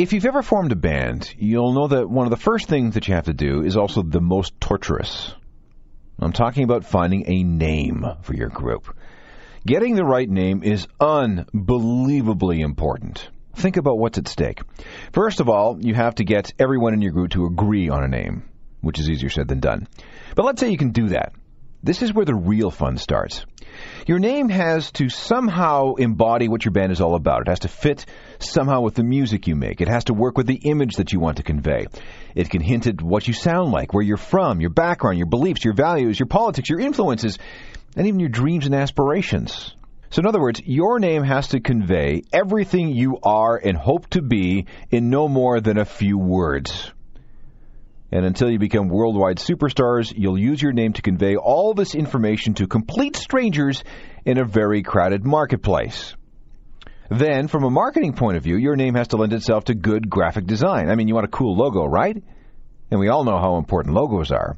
If you've ever formed a band, you'll know that one of the first things that you have to do is also the most torturous. I'm talking about finding a name for your group. Getting the right name is unbelievably important. Think about what's at stake. First of all, you have to get everyone in your group to agree on a name, which is easier said than done. But let's say you can do that. This is where the real fun starts. Your name has to somehow embody what your band is all about. It has to fit somehow with the music you make. It has to work with the image that you want to convey. It can hint at what you sound like, where you're from, your background, your beliefs, your values, your politics, your influences, and even your dreams and aspirations. So, in other words, your name has to convey everything you are and hope to be in no more than a few words. And until you become worldwide superstars, you'll use your name to convey all this information to complete strangers in a very crowded marketplace. Then, from a marketing point of view, your name has to lend itself to good graphic design. I mean, you want a cool logo, right? And we all know how important logos are.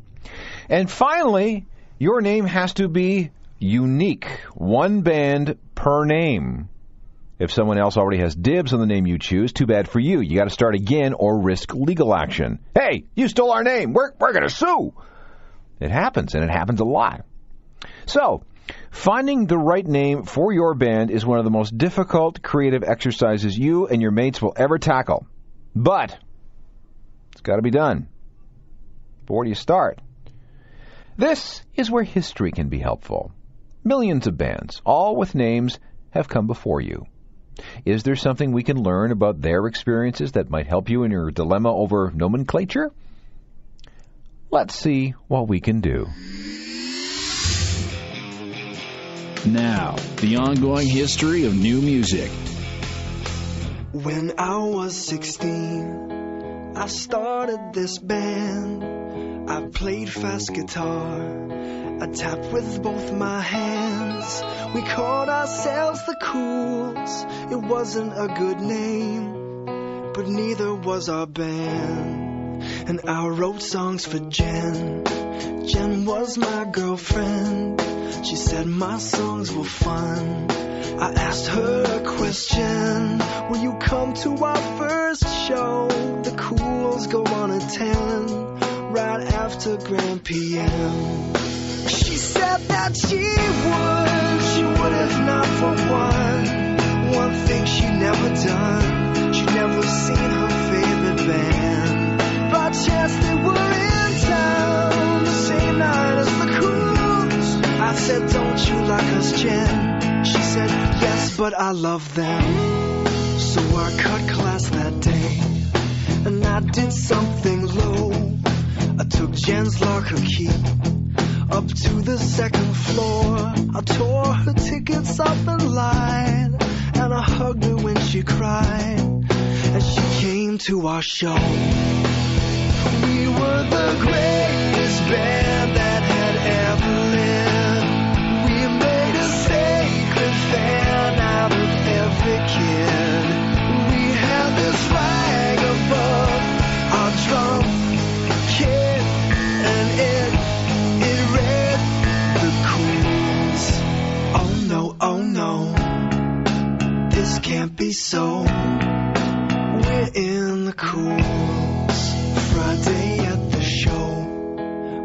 And finally, your name has to be unique. One band per name. If someone else already has dibs on the name you choose, too bad for you. You got to start again or risk legal action. Hey, you stole our name. We're, we're going to sue. It happens, and it happens a lot. So, finding the right name for your band is one of the most difficult creative exercises you and your mates will ever tackle. But, it's got to be done. But where do you start? This is where history can be helpful. Millions of bands, all with names, have come before you. Is there something we can learn about their experiences that might help you in your dilemma over nomenclature? Let's see what we can do. Now, the ongoing history of new music. When I was 16, I started this band. I played fast guitar. I tapped with both my hands. We called ourselves the Cools. It wasn't a good name, but neither was our band. And I wrote songs for Jen. Jen was my girlfriend. She said my songs were fun. I asked her a question. Will you come to our first show? The Cools go on a 10 right after Grand PM. She said that she would, she would if not for one. One thing she never done, she'd never seen her favorite band. Chance they were in town the same night as the Cools. I said, don't you like us, Jen? She said, yes, but I love them. So I cut class that day, and I did something low. I took Jen's locker key up to the second floor. I tore her tickets up and lied, and I hugged her when she cried. And she came to our show. Can't be so. We're in the cools. Friday at the show.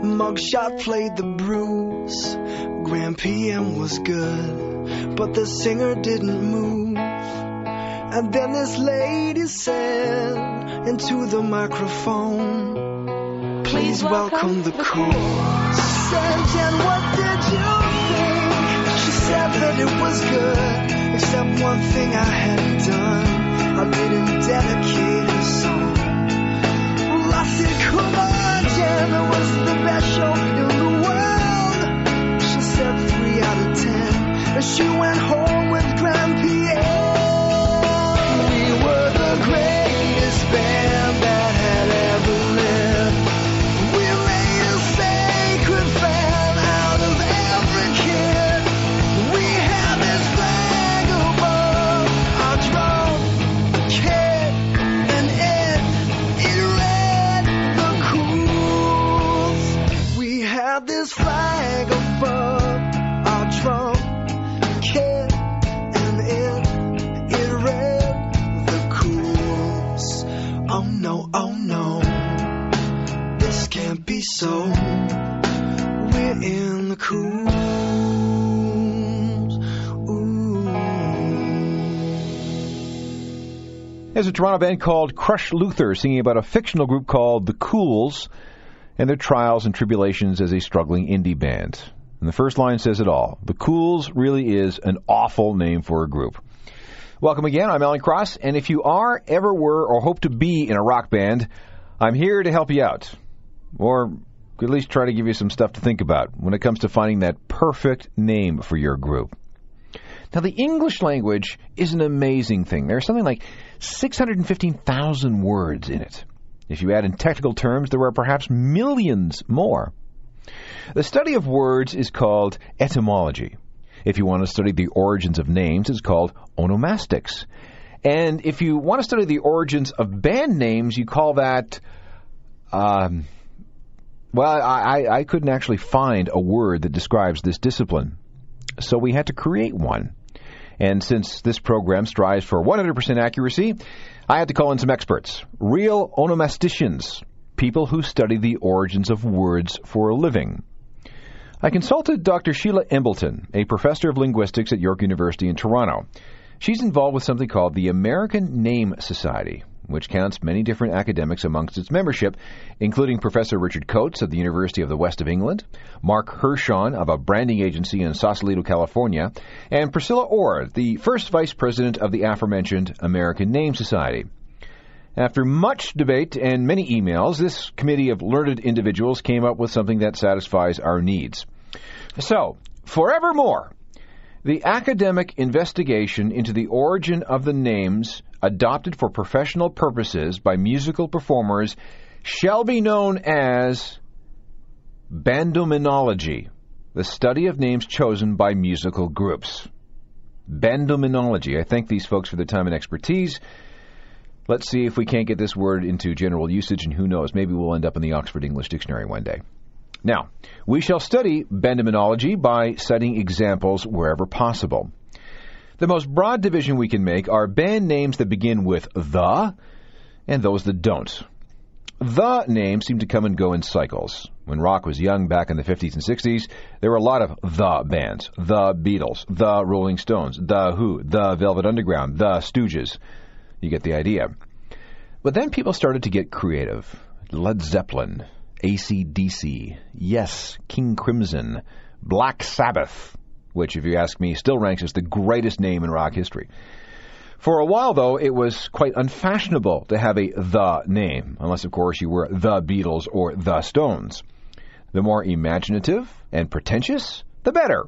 Mugshot played the Bruce. Grand PM was good, but the singer didn't move. And then this lady said into the microphone, Please welcome the cools. Said Jen, what did you think? She said that it was good, except one thing I hadn't done. I didn't dedicate. Come on, Jen, it was the best show Toronto band called Crush Luther singing about a fictional group called The Cools and their trials and tribulations as a struggling indie band. And the first line says it all. The Cools really is an awful name for a group. Welcome again. I'm Alan Cross, and if you are, ever were, or hope to be in a rock band, I'm here to help you out. Or at least try to give you some stuff to think about when it comes to finding that perfect name for your group. Now, the English language is an amazing thing. There's something like 615,000 words in it. If you add in technical terms, there are perhaps millions more. The study of words is called etymology. If you want to study the origins of names, it's called onomastics. And if you want to study the origins of band names, you call that. Um, well, I, I couldn't actually find a word that describes this discipline. So we had to create one. And since this program strives for 100% accuracy, I had to call in some experts, real onomasticians, people who study the origins of words for a living. I consulted Dr. Sheila Embleton, a professor of linguistics at York University in Toronto. She's involved with something called the American Name Society, which counts many different academics amongst its membership, including Professor Richard Coates of the University of the West of England, Mark Hershon of a branding agency in Sausalito, California, and Priscilla Orr, the first vice president of the aforementioned American Name Society. After much debate and many emails, this committee of learned individuals came up with something that satisfies our needs. So, forevermore, the academic investigation into the origin of the names adopted for professional purposes by musical performers shall be known as bandominology, the study of names chosen by musical groups. Bandominology. I thank these folks for their time and expertise. Let's see if we can't get this word into general usage, and who knows, maybe we'll end up in the Oxford English Dictionary one day. Now, we shall study bandominology by citing examples wherever possible. The most broad division we can make are band names that begin with the and those that don't. The names seem to come and go in cycles. When rock was young back in the 50s and 60s, there were a lot of the bands. The Beatles, the Rolling Stones, the Who, the Velvet Underground, the Stooges. You get the idea. But then people started to get creative. Led Zeppelin, ACDC, Yes, King Crimson, Black Sabbath, which, if you ask me, still ranks as the greatest name in rock history. For a while, though, it was quite unfashionable to have a the name, unless, of course, you were the Beatles or the Stones. The more imaginative and pretentious, the better.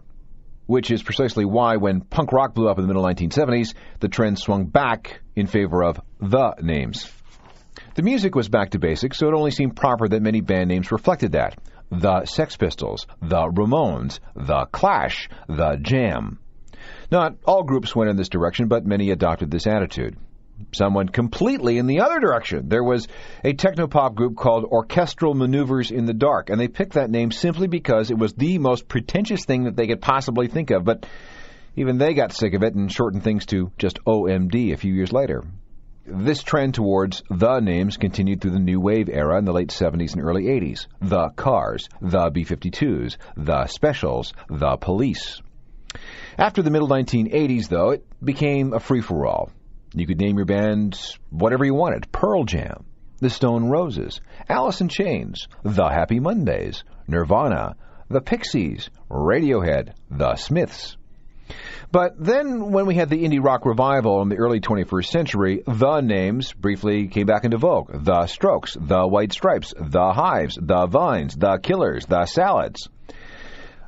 Which is precisely why, when punk rock blew up in the middle 1970s, the trend swung back in favor of the names. The music was back to basics, so it only seemed proper that many band names reflected that. The Sex Pistols, The Ramones, The Clash, The Jam. Not all groups went in this direction, but many adopted this attitude. Some went completely in the other direction. There was a technopop group called Orchestral Maneuvers in the Dark, and they picked that name simply because it was the most pretentious thing that they could possibly think of, but even they got sick of it and shortened things to just OMD a few years later. This trend towards the names continued through the new wave era in the late 70s and early 80s. The Cars, the B 52s, the Specials, the Police. After the middle 1980s, though, it became a free for all. You could name your band whatever you wanted Pearl Jam, The Stone Roses, Alice in Chains, The Happy Mondays, Nirvana, The Pixies, Radiohead, The Smiths. But then, when we had the indie rock revival in the early 21st century, the names briefly came back into vogue. The Strokes, The White Stripes, The Hives, The Vines, The Killers, The Salads.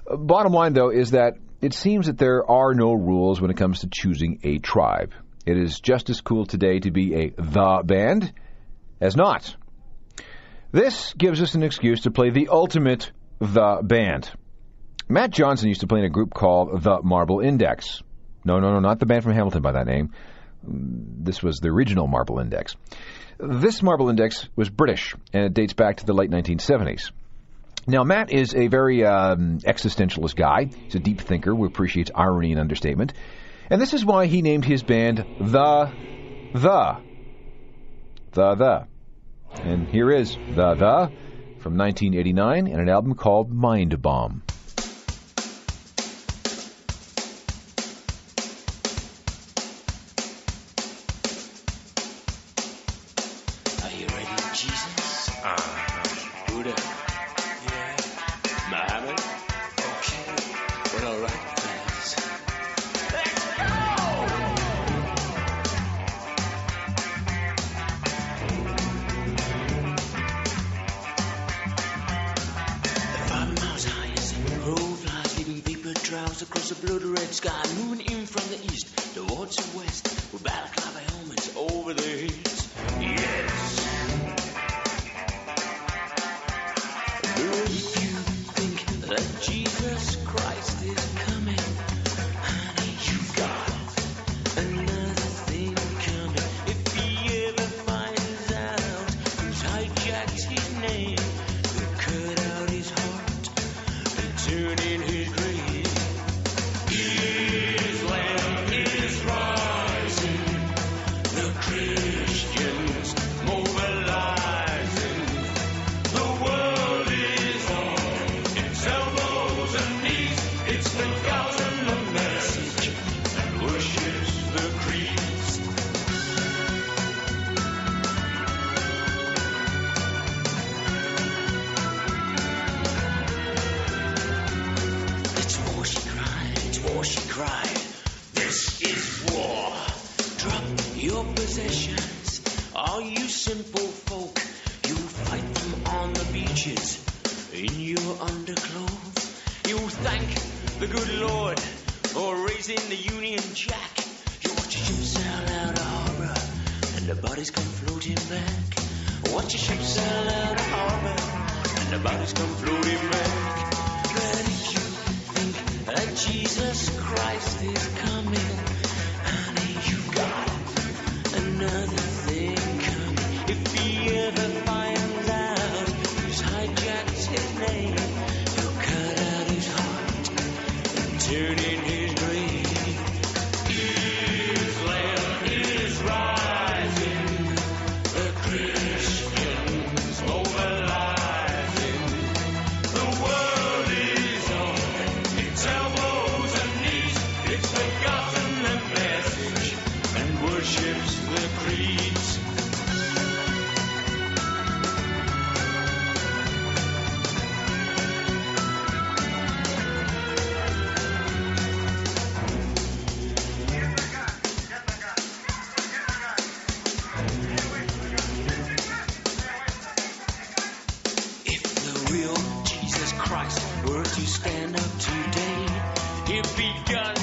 Bottom line, though, is that it seems that there are no rules when it comes to choosing a tribe. It is just as cool today to be a the band as not. This gives us an excuse to play the ultimate the band. Matt Johnson used to play in a group called the Marble Index. No, no, no, not the band from Hamilton by that name. Mm, this was the original Marble Index. This Marble Index was British, and it dates back to the late 1970s. Now, Matt is a very um, existentialist guy. He's a deep thinker who appreciates irony and understatement. And this is why he named his band The, The, The, The. And here is The, The from 1989 and an album called Mind Bomb. Everybody's come flowing. you stand up today? It begun.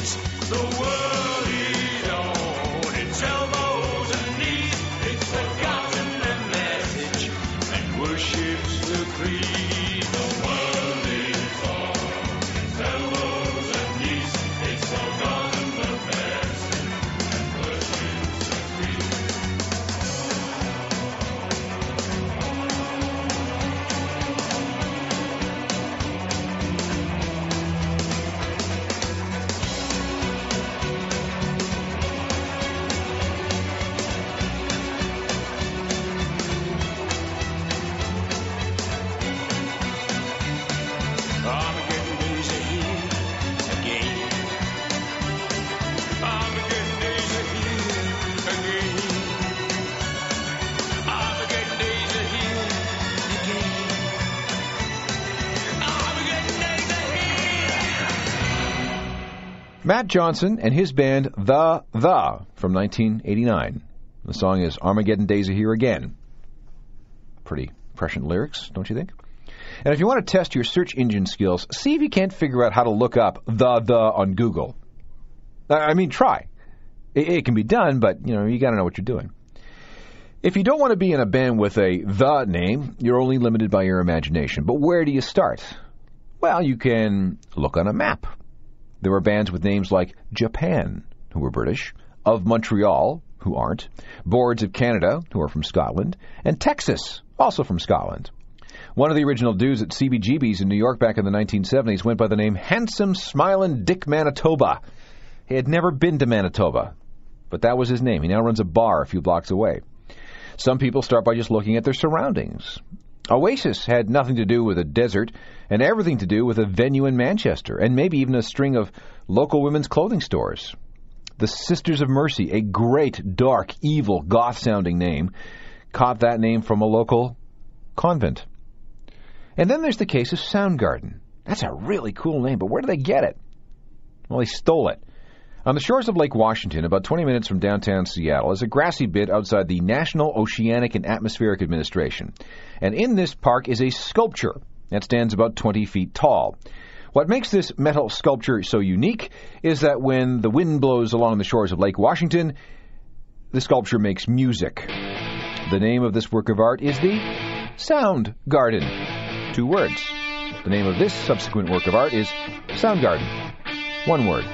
the world. Matt Johnson and his band The The from 1989. The song is Armageddon Days Are Here Again. Pretty prescient lyrics, don't you think? And if you want to test your search engine skills, see if you can't figure out how to look up The The on Google. I mean, try. It, it can be done, but you know you got to know what you're doing. If you don't want to be in a band with a the name, you're only limited by your imagination. But where do you start? Well, you can look on a map. There are bands with names like Japan, who are British, of Montreal, who aren't, Boards of Canada, who are from Scotland, and Texas, also from Scotland. One of the original dudes at CBGB's in New York back in the 1970s went by the name Handsome Smilin' Dick Manitoba. He had never been to Manitoba, but that was his name. He now runs a bar a few blocks away. Some people start by just looking at their surroundings. Oasis had nothing to do with a desert and everything to do with a venue in Manchester and maybe even a string of local women's clothing stores. The Sisters of Mercy, a great, dark, evil, goth sounding name, caught that name from a local convent. And then there's the case of Soundgarden. That's a really cool name, but where did they get it? Well, they stole it. On the shores of Lake Washington, about 20 minutes from downtown Seattle, is a grassy bit outside the National Oceanic and Atmospheric Administration. And in this park is a sculpture that stands about 20 feet tall. What makes this metal sculpture so unique is that when the wind blows along the shores of Lake Washington, the sculpture makes music. The name of this work of art is the Sound Garden. Two words. The name of this subsequent work of art is Sound Garden. One word.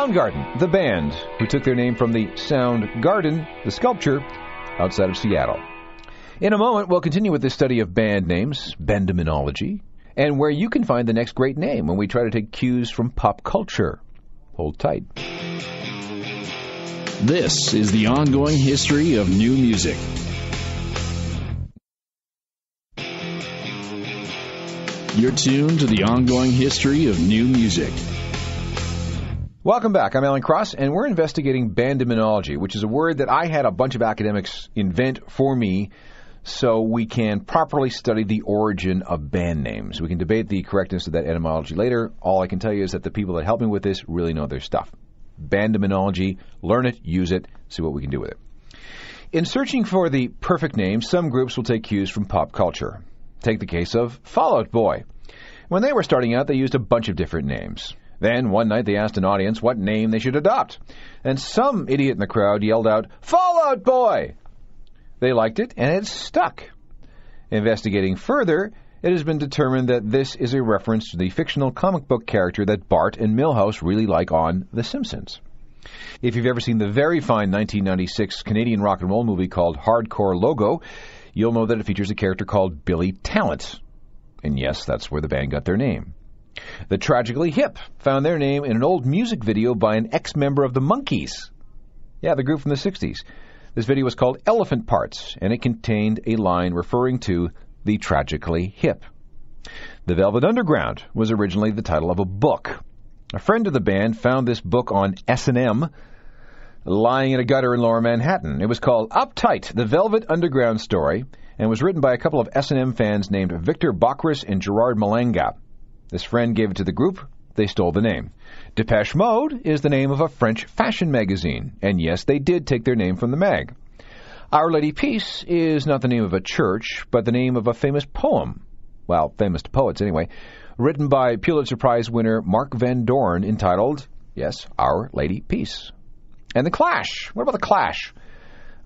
Soundgarden, the band, who took their name from the Sound Garden, the sculpture, outside of Seattle. In a moment, we'll continue with this study of band names, bendemonology, and where you can find the next great name when we try to take cues from pop culture. Hold tight. This is the ongoing history of new music. You're tuned to the ongoing history of new music. Welcome back. I'm Alan Cross, and we're investigating bandemonology, which is a word that I had a bunch of academics invent for me so we can properly study the origin of band names. We can debate the correctness of that etymology later. All I can tell you is that the people that help me with this really know their stuff. Bandemonology, learn it, use it, see what we can do with it. In searching for the perfect name, some groups will take cues from pop culture. Take the case of Fall Out Boy. When they were starting out, they used a bunch of different names. Then, one night, they asked an audience what name they should adopt. And some idiot in the crowd yelled out, Fallout Boy! They liked it, and it stuck. Investigating further, it has been determined that this is a reference to the fictional comic book character that Bart and Milhouse really like on The Simpsons. If you've ever seen the very fine 1996 Canadian rock and roll movie called Hardcore Logo, you'll know that it features a character called Billy Talent. And yes, that's where the band got their name. The Tragically Hip found their name in an old music video by an ex member of the Monkees. Yeah, the group from the 60s. This video was called Elephant Parts, and it contained a line referring to the Tragically Hip. The Velvet Underground was originally the title of a book. A friend of the band found this book on S&M lying in a gutter in lower Manhattan. It was called Uptight, the Velvet Underground Story, and was written by a couple of S&M fans named Victor Bockris and Gerard Malanga. This friend gave it to the group. They stole the name. Depeche Mode is the name of a French fashion magazine, and yes, they did take their name from the mag. Our Lady Peace is not the name of a church, but the name of a famous poem. Well, famous to poets anyway, written by Pulitzer Prize winner Mark Van Doren entitled, yes, Our Lady Peace. And The Clash. What about The Clash?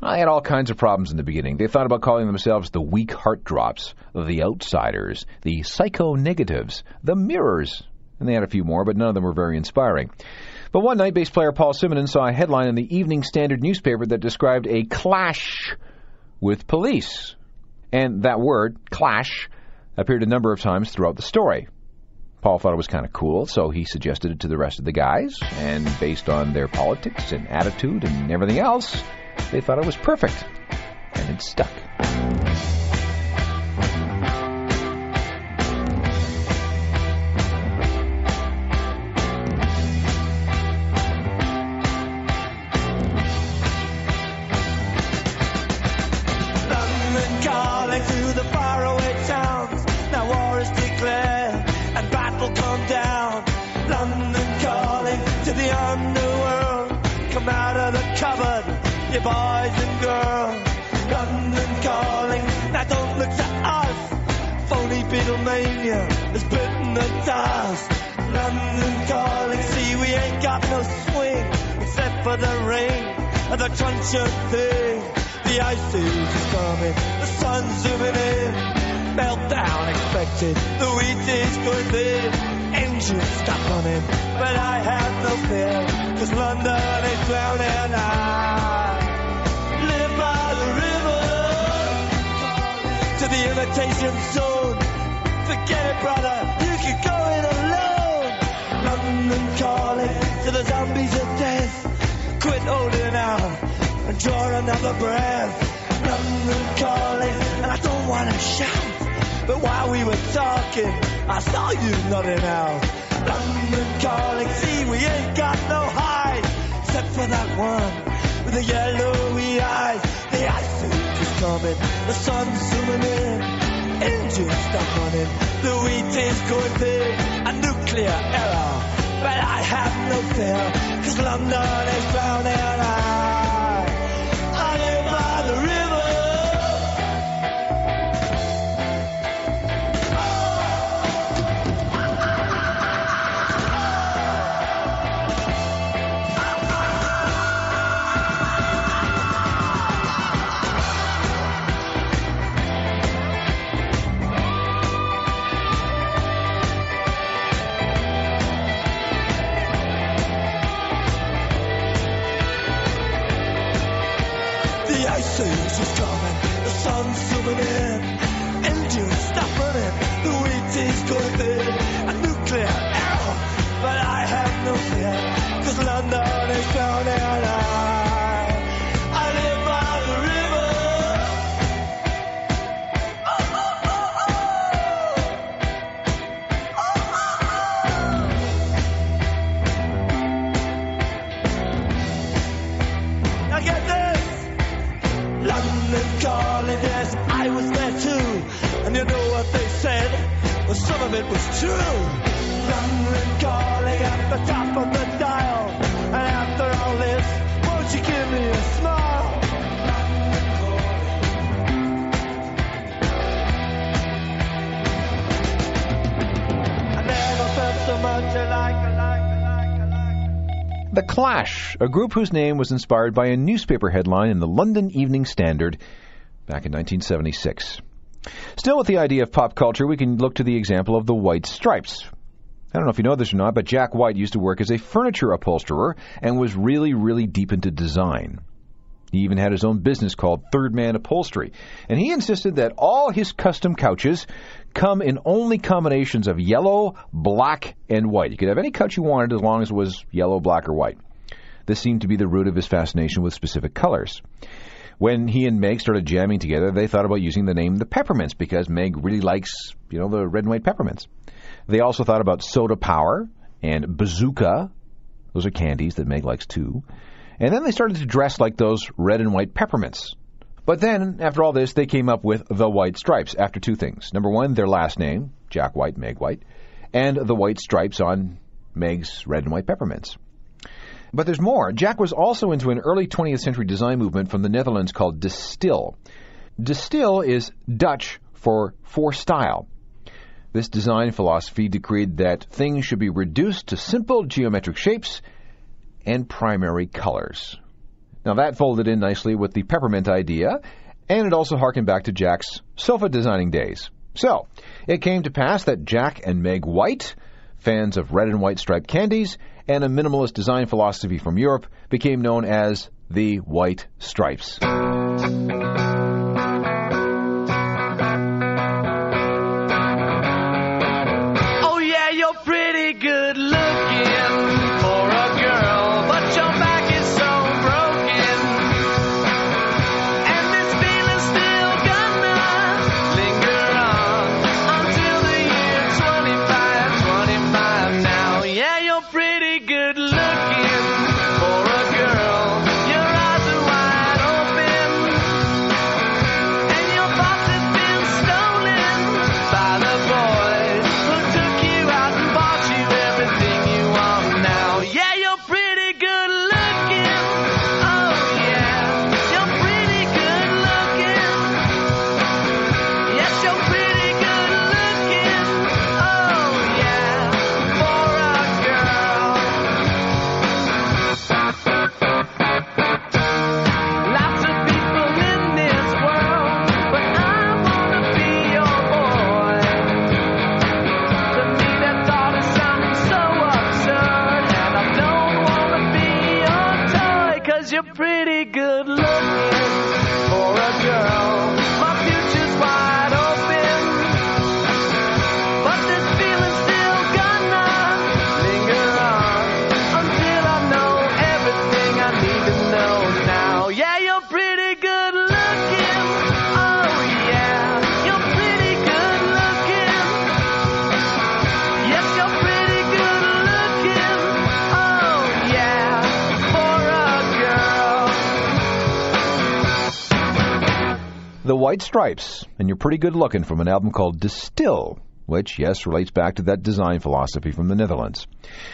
They had all kinds of problems in the beginning. They thought about calling themselves the Weak Heart Drops, the Outsiders, the Psycho Negatives, the Mirrors, and they had a few more, but none of them were very inspiring. But one night, bass player Paul Simonon saw a headline in the Evening Standard newspaper that described a clash with police. And that word, clash, appeared a number of times throughout the story. Paul thought it was kind of cool, so he suggested it to the rest of the guys, and based on their politics and attitude and everything else, they thought it was perfect. And it stuck. For the rain and the crunch of thing. The ice is coming, the sun's zooming in. Meltdown expected, the wheat is going thin. Engines stop running, but I have no fear, cause London is drowning. I live by the river to the imitation zone. Forget it, brother, you can go draw another breath. London calling, and I don't want to shout. But while we were talking, I saw you nodding out. London calling, see, we ain't got no hide. Except for that one with the yellowy eyes. The ice is coming, the sun's zooming in. Engines stop running, the wheat is going big. A nuclear error, but I have no fear. Cause London is drowning. I, it was true. At the top of the dial. And after all this, won't you give me a smile? I never felt so much alike. The Clash, a group whose name was inspired by a newspaper headline in the London Evening Standard back in 1976. Still with the idea of pop culture, we can look to the example of the White Stripes. I don't know if you know this or not, but Jack White used to work as a furniture upholsterer and was really, really deep into design. He even had his own business called Third Man Upholstery, and he insisted that all his custom couches come in only combinations of yellow, black, and white. You could have any couch you wanted as long as it was yellow, black, or white. This seemed to be the root of his fascination with specific colors. When he and Meg started jamming together, they thought about using the name the Peppermints because Meg really likes, you know, the red and white peppermints. They also thought about Soda Powder and Bazooka. Those are candies that Meg likes too. And then they started to dress like those red and white peppermints. But then, after all this, they came up with the White Stripes after two things. Number one, their last name, Jack White, Meg White, and the white stripes on Meg's red and white peppermints. But there's more. Jack was also into an early 20th century design movement from the Netherlands called De Stijl. Distill is Dutch for for style. This design philosophy decreed that things should be reduced to simple geometric shapes and primary colors. Now that folded in nicely with the peppermint idea, and it also harkened back to Jack's sofa designing days. So, it came to pass that Jack and Meg White, fans of red and white striped candies, and a minimalist design philosophy from Europe, became known as the White Stripes. White Stripes, and you're pretty good looking from an album called De Stijl, which, yes, relates back to that design philosophy from the Netherlands.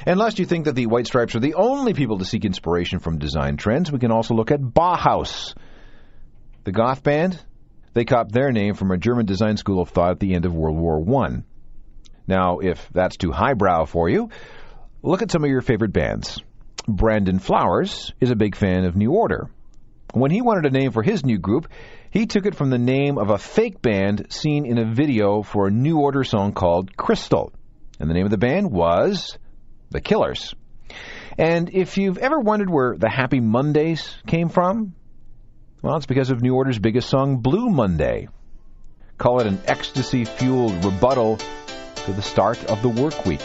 And lest you think that the White Stripes are the only people to seek inspiration from design trends, we can also look at Bauhaus. The goth band, they copped their name from a German design school of thought at the end of World War One. Now, if that's too highbrow for you, look at some of your favorite bands. Brandon Flowers is a big fan of New Order. When he wanted a name for his new group, he took it from the name of a fake band seen in a video for a New Order song called Crystal. And the name of the band was The Killers. And if you've ever wondered where the Happy Mondays came from, well, it's because of New Order's biggest song, Blue Monday. Call it an ecstasy fueled rebuttal to the start of the work week.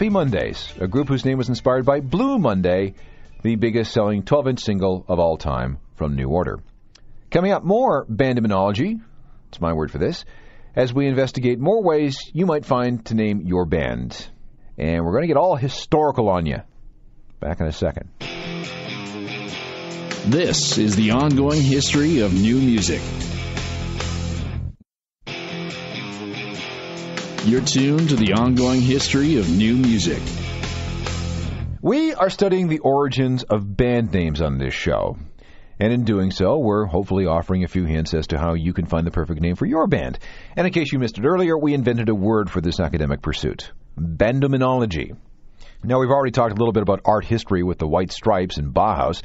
Happy Mondays, a group whose name was inspired by Blue Monday, the biggest selling 12 inch single of all time from New Order. Coming up, more bandominology, it's my word for this, as we investigate more ways you might find to name your band. And we're going to get all historical on you. Back in a second. This is the ongoing history of new music. You're tuned to the ongoing history of new music. We are studying the origins of band names on this show. And in doing so, we're hopefully offering a few hints as to how you can find the perfect name for your band. And in case you missed it earlier, we invented a word for this academic pursuit bandominology. Now, we've already talked a little bit about art history with the White Stripes and Bauhaus,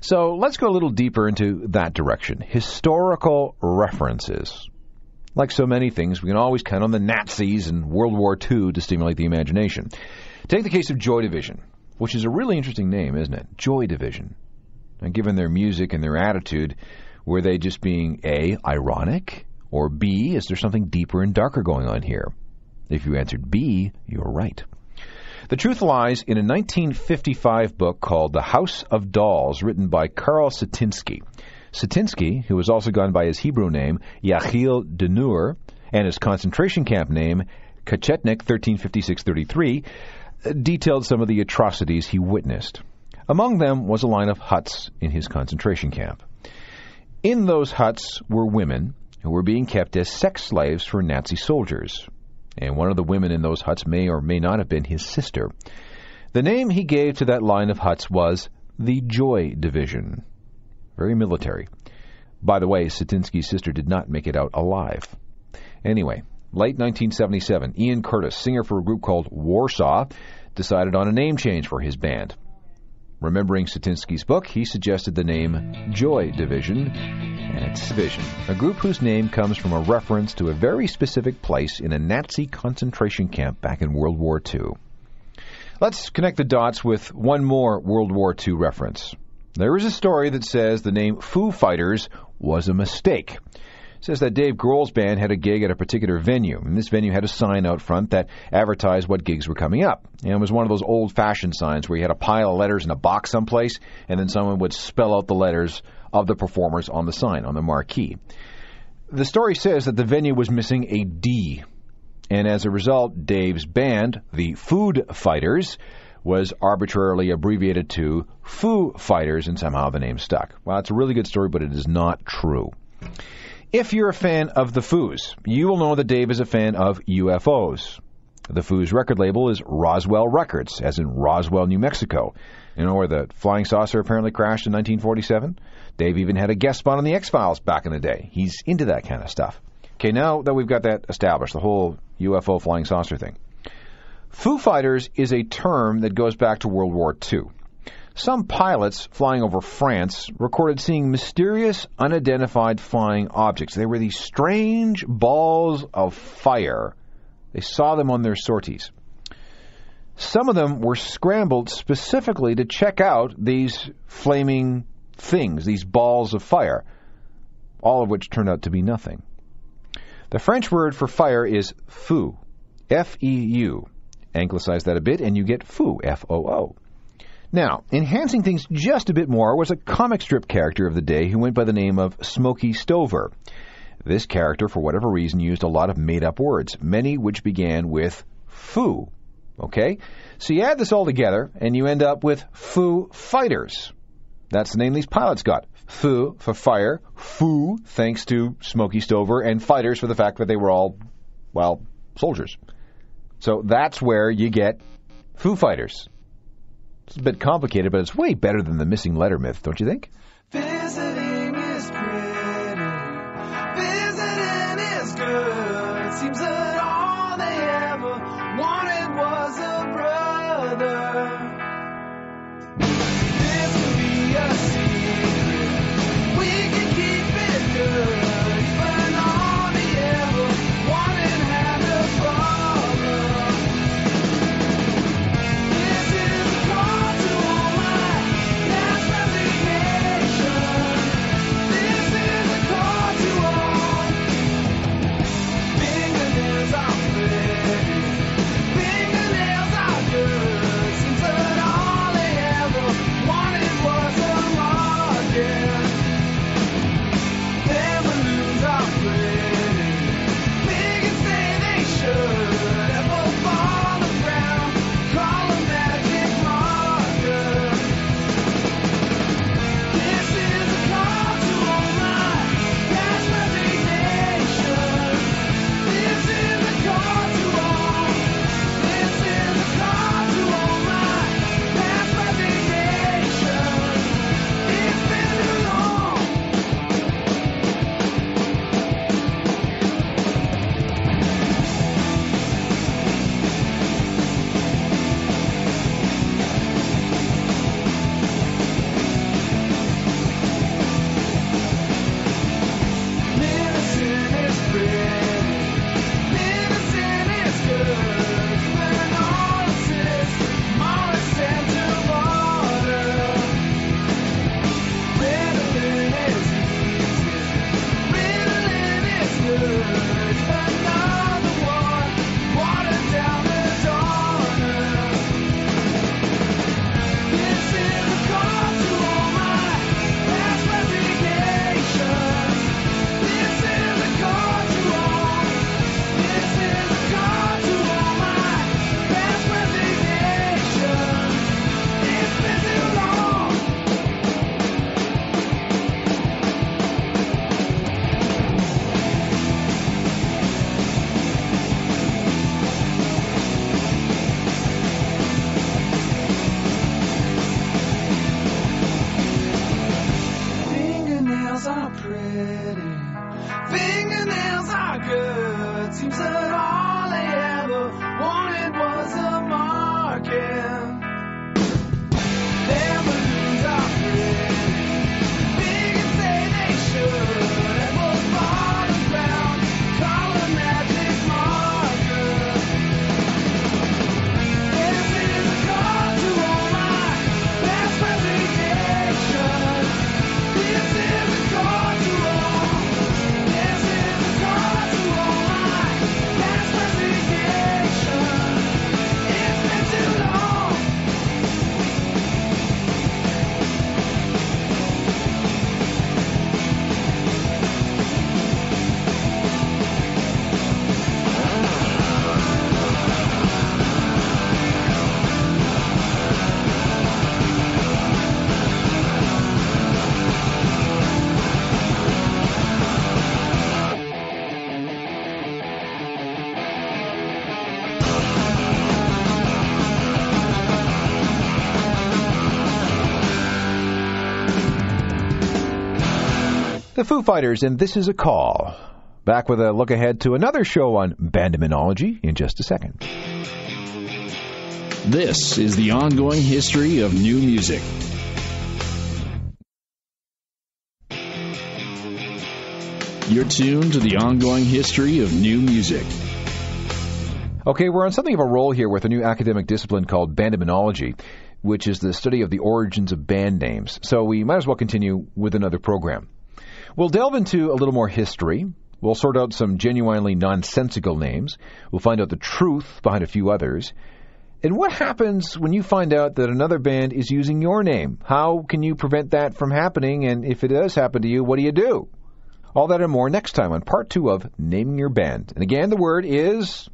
so let's go a little deeper into that direction historical references. Like so many things, we can always count on the Nazis and World War II to stimulate the imagination. Take the case of Joy Division, which is a really interesting name, isn't it? Joy Division. And given their music and their attitude, were they just being A, ironic, or B, is there something deeper and darker going on here? If you answered B, you're right. The truth lies in a 1955 book called The House of Dolls, written by Karl Satinsky. Satinsky, who has also gone by his Hebrew name, Yachiel Denur, and his concentration camp name, Ka-Tzetnik 1356-33, detailed some of the atrocities he witnessed. Among them was a line of huts in his concentration camp. In those huts were women who were being kept as sex slaves for Nazi soldiers, and one of the women in those huts may or may not have been his sister. The name he gave to that line of huts was the Joy Division. Very military. By the way, Satinsky's sister did not make it out alive. Anyway, late 1977, Ian Curtis, singer for a group called Warsaw, decided on a name change for his band. Remembering Satinsky's book, he suggested the name Joy Division, and it's Division, a group whose name comes from a reference to a very specific place in a Nazi concentration camp back in World War II. Let's connect the dots with one more World War II reference. There is a story that says the name Foo Fighters was a mistake. It says that Dave Grohl's band had a gig at a particular venue, and this venue had a sign out front that advertised what gigs were coming up. And it was one of those old fashioned signs where you had a pile of letters in a box someplace, and then someone would spell out the letters of the performers on the sign, on the marquee. The story says that the venue was missing a D, and as a result, Dave's band, the Food Fighters, was arbitrarily abbreviated to Foo Fighters, and somehow the name stuck. Well, it's a really good story, but it is not true. If you're a fan of the Foos, you will know that Dave is a fan of UFOs. The Foos record label is Roswell Records, as in Roswell, New Mexico. You know where the flying saucer apparently crashed in 1947? Dave even had a guest spot on The X Files back in the day. He's into that kind of stuff. Okay, now that we've got that established, the whole UFO flying saucer thing. Foo Fighters is a term that goes back to World War II. Some pilots flying over France recorded seeing mysterious, unidentified flying objects. They were these strange balls of fire. They saw them on their sorties. Some of them were scrambled specifically to check out these flaming things, these balls of fire, all of which turned out to be nothing. The French word for fire is feu, F E U. Anglicize that a bit, and you get foo, F O O. Now, enhancing things just a bit more was a comic strip character of the day who went by the name of Smokey Stover. This character, for whatever reason, used a lot of made up words, many which began with foo. Okay? So you add this all together, and you end up with Foo Fighters. That's the name these pilots got. Foo for fire, Foo thanks to Smokey Stover, and fighters for the fact that they were all, well, soldiers. So that's where you get Foo Fighters. It's a bit complicated, but it's way better than the missing letter myth, don't you think? Visiting Foo Fighters, and this is a call. Back with a look ahead to another show on Bandiminology in just a second. This is the ongoing history of new music. You're tuned to the ongoing history of new music. Okay, we're on something of a roll here with a new academic discipline called Bandiminology, which is the study of the origins of band names. So we might as well continue with another program. We'll delve into a little more history. We'll sort out some genuinely nonsensical names. We'll find out the truth behind a few others. And what happens when you find out that another band is using your name? How can you prevent that from happening? And if it does happen to you, what do you do? All that and more next time on part two of Naming Your Band. And again, the word is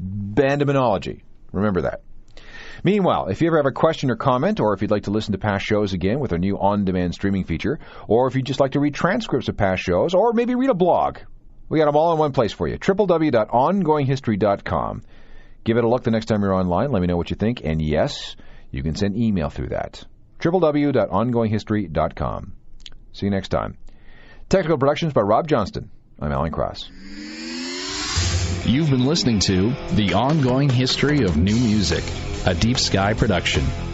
bandiminology. Remember that. Meanwhile, if you ever have a question or comment, or if you'd like to listen to past shows again with our new on demand streaming feature, or if you'd just like to read transcripts of past shows, or maybe read a blog, we got them all in one place for you www.ongoinghistory.com. Give it a look the next time you're online. Let me know what you think. And yes, you can send email through that. www.ongoinghistory.com. See you next time. Technical productions by Rob Johnston. I'm Alan Cross. You've been listening to The Ongoing History of New Music, a Deep Sky production.